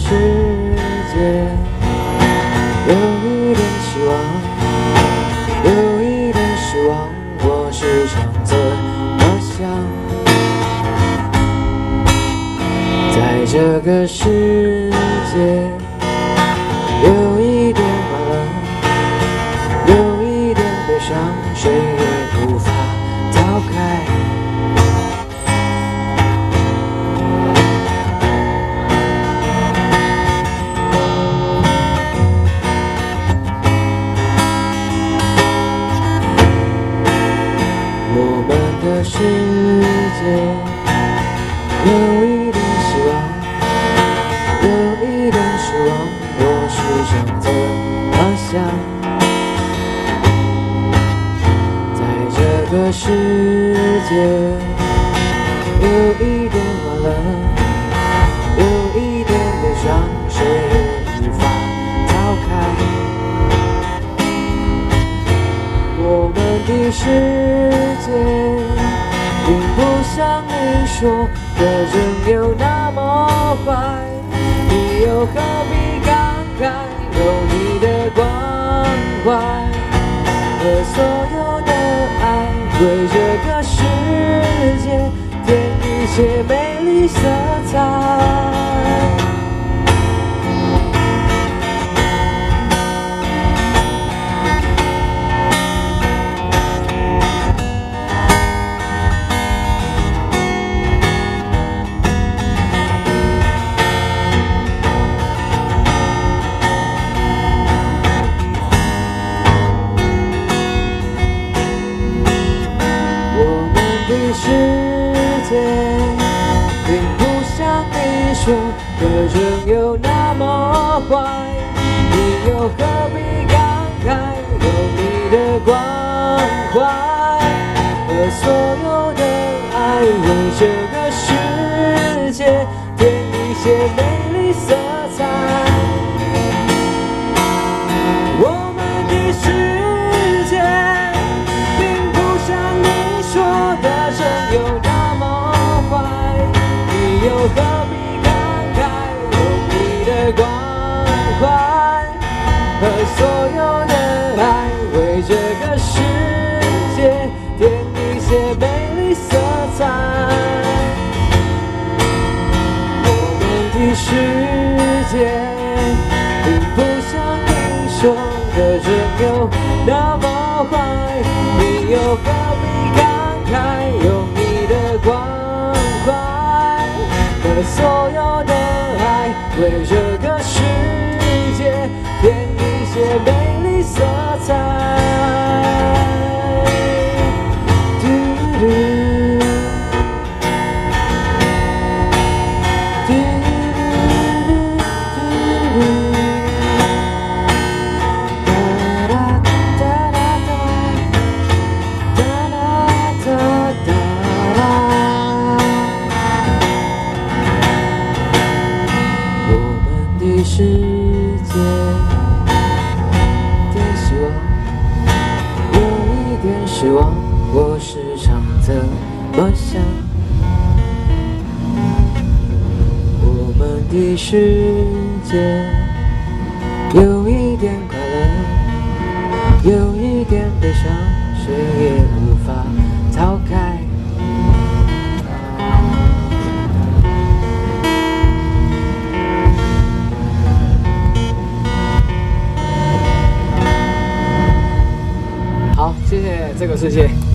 世界有你这个世界。我时常这么想。在这个世界有一点欢乐，有一点悲伤，谁也无法逃开。我们的世界。并不像你说的人有那么坏，你又何必？关怀和所有的爱，为这个世界添一些美丽色彩。世界并不像你说的人有那么坏，你又何必感慨？有你的关怀和所有的爱，为这个世界添一些美界并不像你说的人有那么坏，你又何必感慨？用你的关怀和所有的爱，为世界。的希望有一点失望我时常这么想我们的世界。这个世界。